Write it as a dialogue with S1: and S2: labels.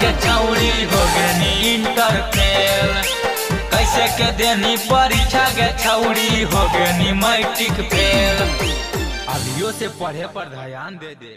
S1: के चौड़ी हो गनी इंटर फेल कैसे के देनी परीक्षा के छौड़ी हो गनी मैट्रिक फेल। अभियो से पढ़े पर ध्यान दे दे।